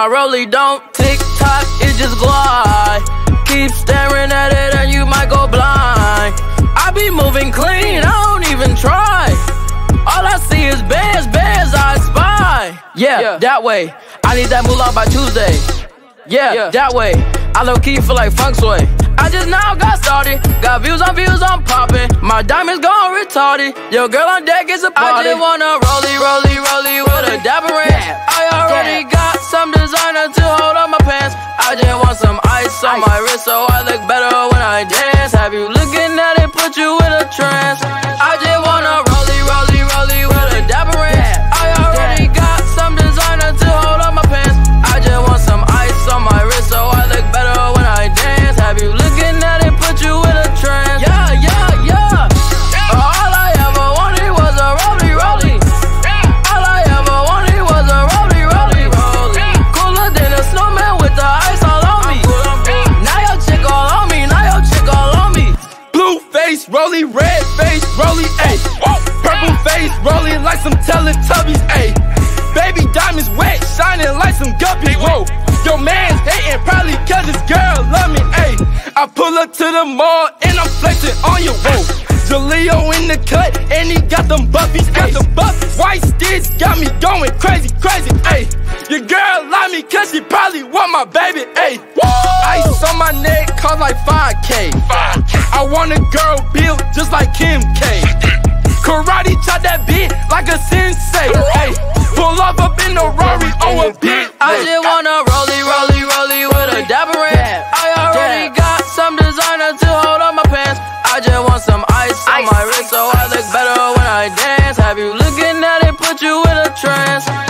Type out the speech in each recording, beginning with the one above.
My rollie don't tick tock, it just glide. Keep staring at it and you might go blind. I be moving clean, I don't even try. All I see is bears, bears I spy. Yeah, that way. I need that moolah by Tuesday. Yeah, that way. I low key feel like feng shui. I just now got started. Got views on views, I'm popping. My diamonds gone retarded. Your girl on deck is a party. I just wanna rollie, rollie, rollie with a dapper ranch. I already got some designer to hold on my pants. I just want some ice on my wrist so I look better when I dance. Have you looking at it, put you in a trance? I just wanna a sensei. Hey, pull off up in a Rari on a big. I just wanna rollie, rollie, rollie with a dapper ranch. I already got some designer to hold on my pants. I just want some ice on my wrist so I look better when I dance. Have you looking at it, put you in a trance?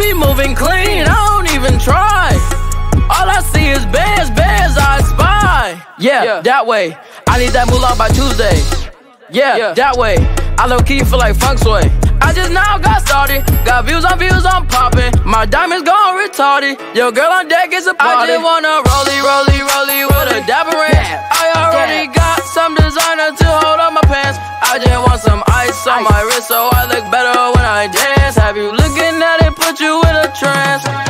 Be moving clean, I don't even try. All I see is bears, bears I spy. Yeah, that way. I need that moolah by Tuesday. Yeah, yeah. that way. I low key feel like feng shui. I just now got started. Got views on views, I'm popping. My diamonds gone retarded. Your girl on deck is a party. I just wanna rollie, rollie, rollie with a dapper ranch. I already got some designer to hold on my pants. I just want some ice on my wrist so I look better when I dance. Have you looking put you in a trance.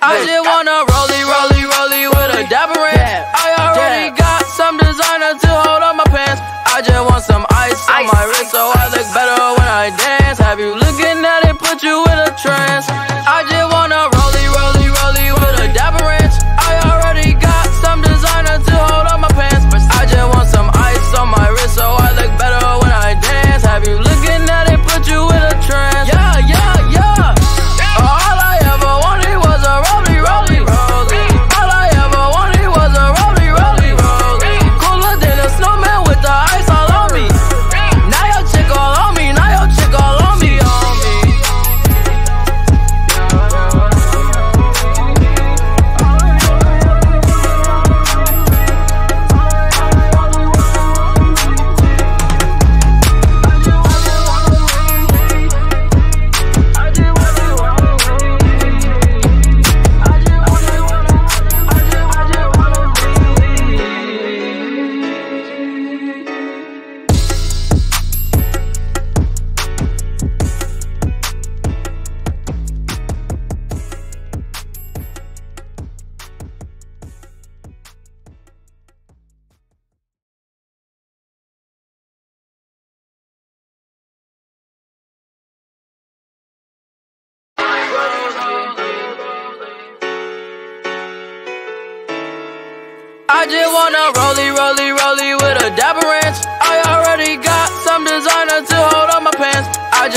I just wanna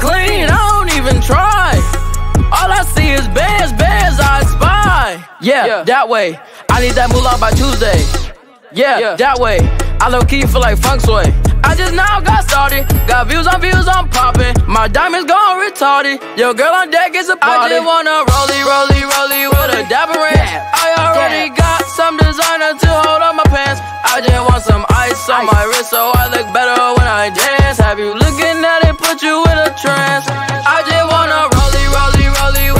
Clean, I don't even try. All I see is bands, bands I spy. Yeah, that way. I need that moolah by Tuesday. Yeah, that way. I low key feel like feng shui. I just now got started. Got views on views, I'm popping. My diamonds gone retarded. Your girl on deck is a party. I just wanna rollie, rollie, rollie with a dapper ranch. I already got some designer to hold on my pants. I just want some ice on my wrist so I look better when I dance. Have you looking at it, put you in a trance. I just wanna rollie, rollie, rollie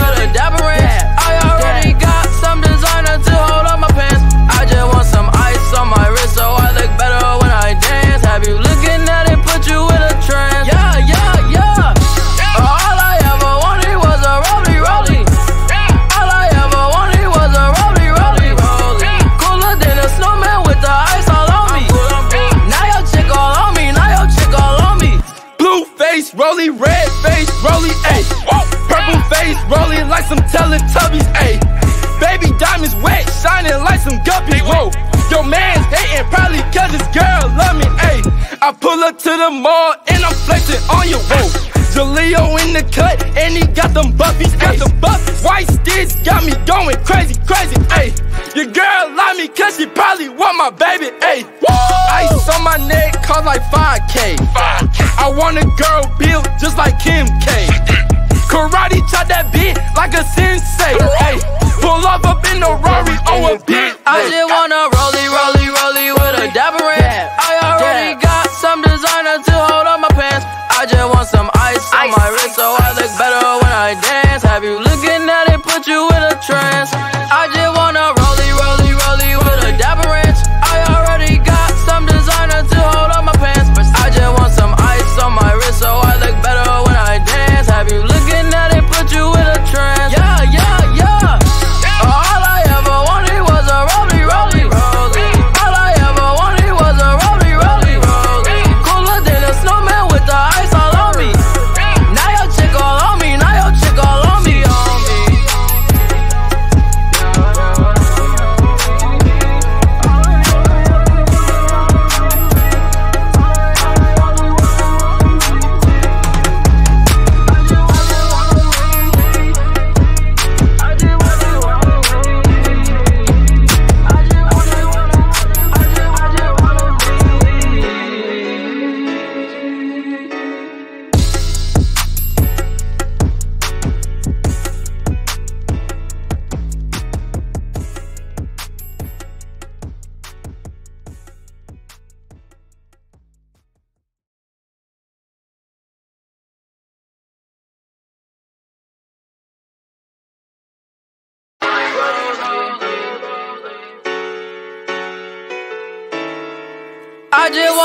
and on your road. Jaleo in the cut, and he got them buffies, got the buffies. White sticks got me going crazy, crazy, ayy. Your girl like me cause she probably want my baby, ayy. Ice on my neck cost like 5K. 5K. I want a girl built just like Kim K. Karate chop that beat like a sensei, my wrist so I look better when I dance. Have you looking at it, put you in a trance? I just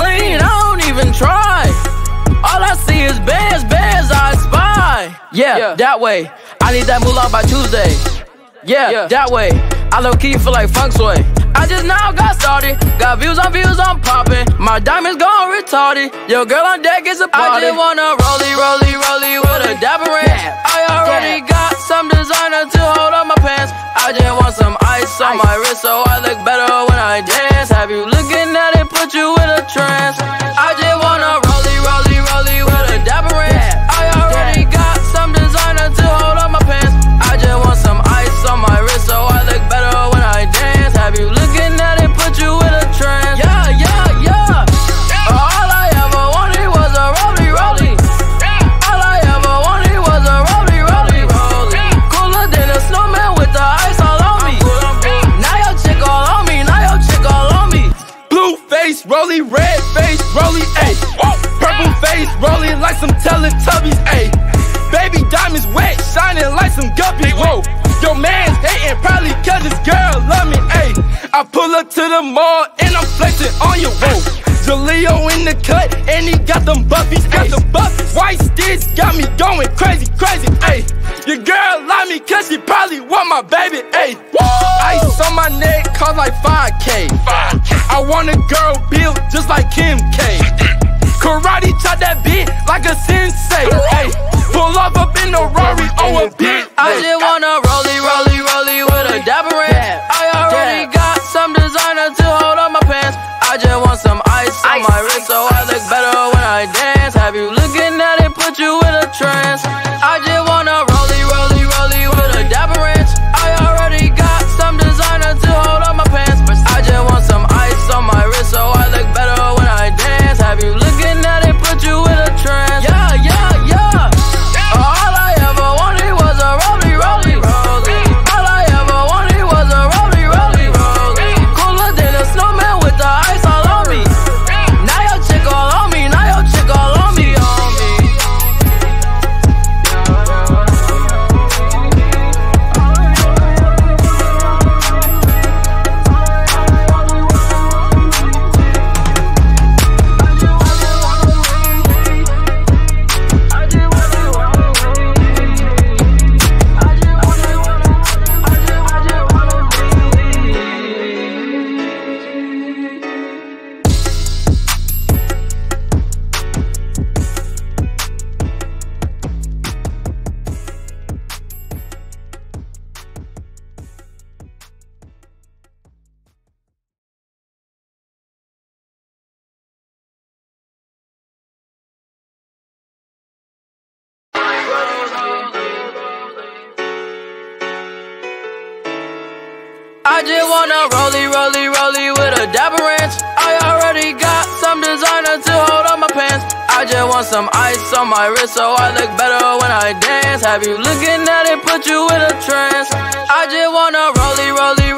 Clean, I don't even try. All I see is bears, bears I spy. Yeah, Yeah. that way. I need that moolah by Tuesday. Yeah, Yeah. that way. I low key feel like feng shui. I just now got started. Got views on views, I'm popping. My diamonds gone retarded. Your girl on deck is a party. I just wanna rollie, rollie, rollie with a dapper ranch. I already got some designer to hold on my pants. I just want some ice on my wrist so I look better when I dance. Have you looking at it, put you in a trance? I just wanna rollie, rollie, rollie with a dapper ranch. Red face, rolly, ayy. Purple face, rolling like some Teletubbies, ayy. Baby diamonds wet, shining like some guppies, whoa. Your man's hating, probably cause his girl love me, ayy. I pull up to the mall and I'm flexing on your whoa. Jaleo in the cut, and he got them buffies, got the buffies. White sticks got me going crazy, crazy, ayy. Your girl like me cause she probably want my baby, ayy. Ice on my neck cost like 5K. 5K. I want a girl built just like Kim K. Karate chop that beat like a sensei. Hey, pull up up in the Rari on a beat. I just wanna rollie, rollie, some ice on my wrist so I look better when I dance. Have you looking at it, put you in a trance? I just wanna rollie, rollie, rollie with a dapper ranch. I already got some designer to hold on my pants. but I just want some ice on my wrist so I look better when I dance. Have you looking at it, put you in a trance? Some ice on my wrist so I look better when I dance. Have you looking at it, put you in a trance? I just wanna rollie, rollie,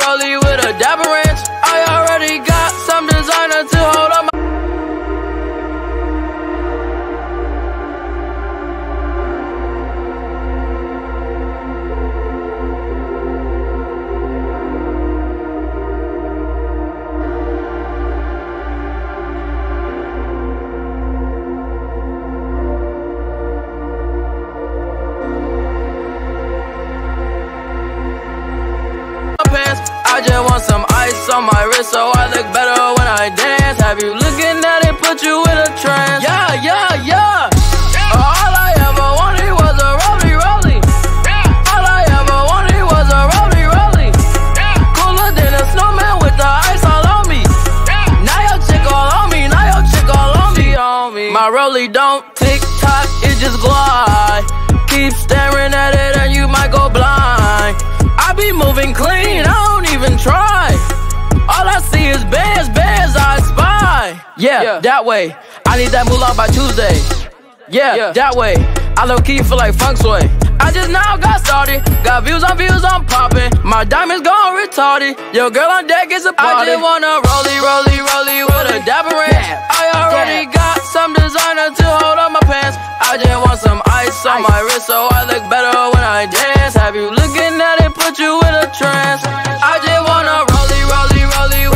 just want some ice on my wrist so I look better when I dance. Have you looking at it, put you in a trance? Yeah, yeah, yeah. All I ever wanted was a rollie, rollie. All I ever wanted was a rollie, rollie. Cooler than a snowman with the ice all on me. Now your chick all on me, now your chick all on me. My rollie don't tick tock, it just glide. Keep staring at it and you might go blind. I be moving clean, I try. All I see is bears, bears I spy. Yeah, that way. I need that moolah by Tuesday. Yeah, that way. I low key feel like feng shui. I just now got started. Got views on views, I'm popping. My diamonds gone retarded. Your girl on deck is a party. I just wanna rollie, rollie, rollie with a dapper ranch. I already got some designer to hold on my pants. I just want some ice on my wrist so I look better when I dance. Have you looking at it, put you in a trance? I just wanna rollie, rollie, rollie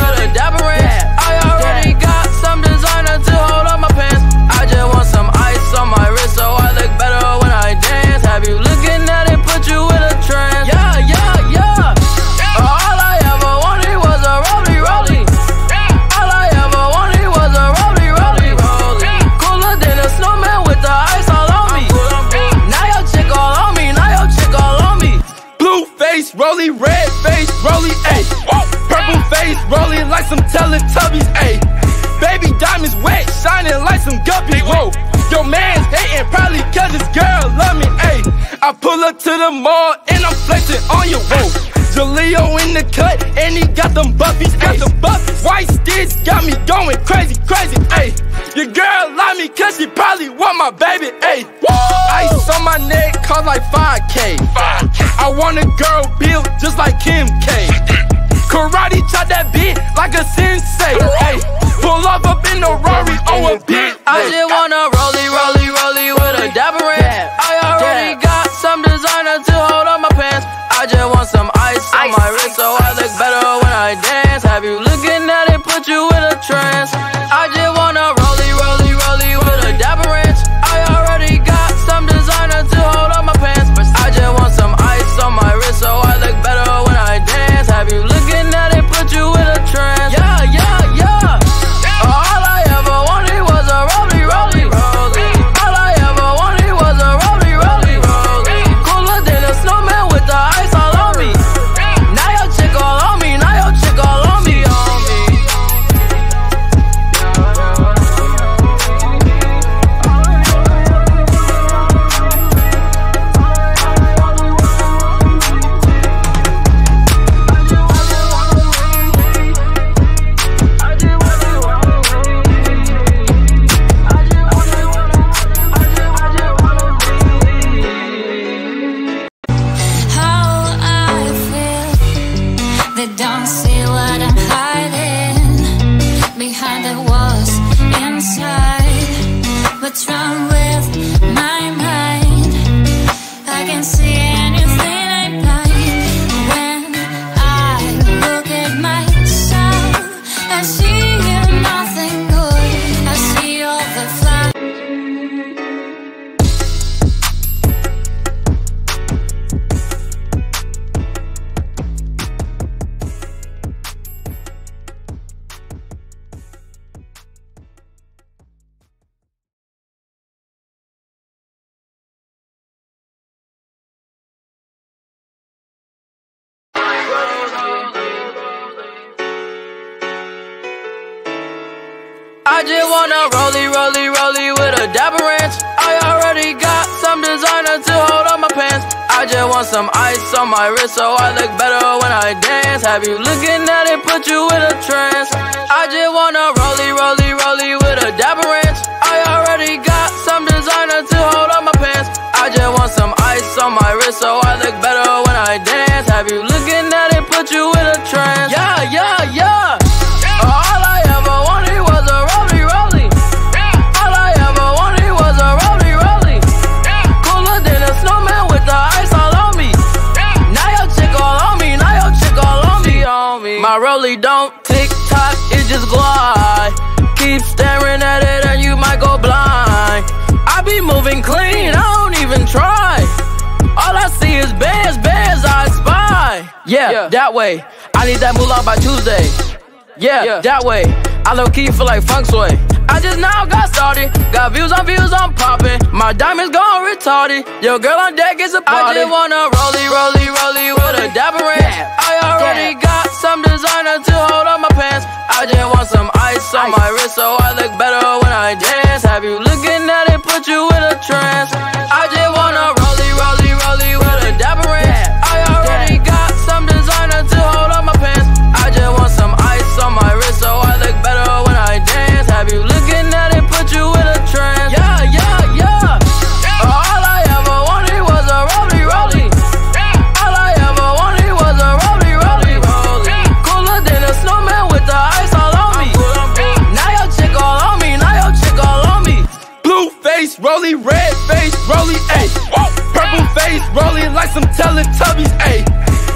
my baby, ayy. Ice on my neck cost like 5K. I want a girl built just like Kim K. Karate chop that beat like a sensei. Hey, pull off up in a Rari on a big. I just wanna rollie, rollie, rollie with a dapper ranch. I already got some designer to hold on my pants. I just want some ice on my wrist so I look better when I dance. Have you looking at it, put you in a trance? I want some ice on my wrist so I look better when I dance. Have you looking at it, put you in a trance? I just wanna rollie, clean, I don't even try. All I see is bears, bears I spy. Yeah, that way. I need that moolah by Tuesday. Yeah, that way. I low key feel like feng shui. I just now got started. Got views on views, I'm popping. My diamonds gone retarded. Your girl on deck is a party. I just wanna rollie, rollie, rollie with a dapper ranch. I already got some designer to hold on my pants. I just want some ice on my wrist so I look better when I dance. Have you trance. I just wanna rolling like some Teletubbies, ayy.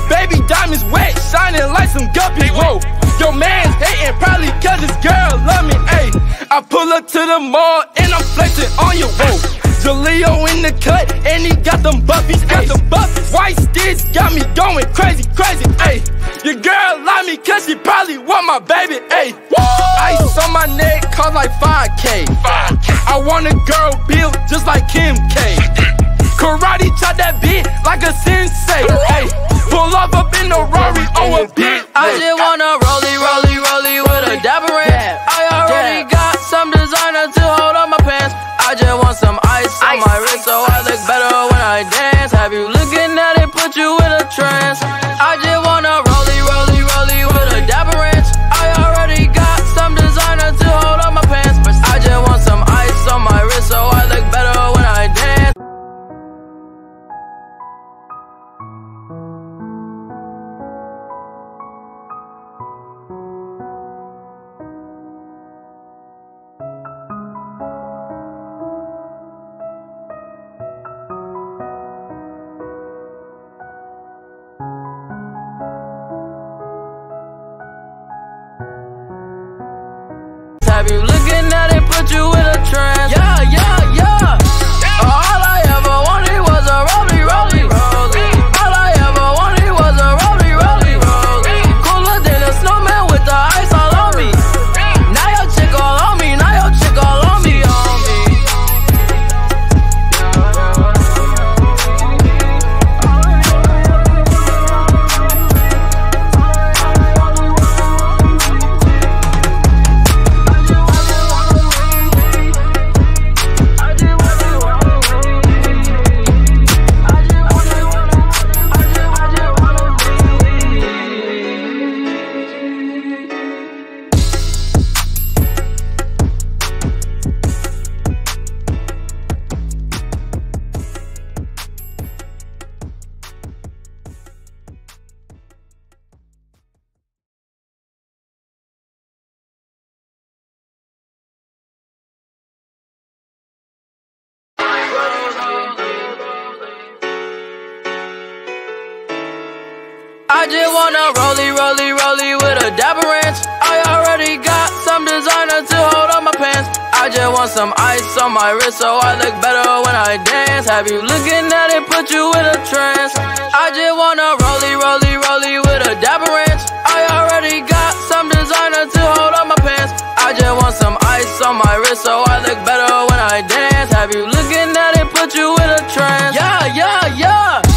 Baby diamonds wet, shining like some guppies, whoa. Your man's hating probably cause his girl love me, ayy. I pull up to the mall and I'm flexing on you, whoa. Jaleo in the cut and he got them buffies, got the buffies. White sticks got me going crazy, crazy, ayy. Your girl love me cause she probably want my baby, ayy. Ice on my neck cost like 5K. I want a girl built just like Kim K. Karate chop that beat like a sensei. Hey, pull up up in the Rari on a big. I just wanna rollie, rollie, rollie with a dapper ranch. I already got some designer to hold on my pants. I just want some ice on my wrist so I look better when I dance. Have you looking at it, put you in a trance? I just wanna rollie, rollie, rollie with a dapper ranch. I already got some designer to hold on my pants. I just want some ice on my wrist so I look better when I dance. Have you looking at it, put you in a trance? I just wanna rollie, rollie, rollie with a dapper ranch. I already got some designer to hold on my pants. I just want some ice on my wrist so I look better when I dance. Have you looking at it, put you in a trance? Yeah, yeah, yeah.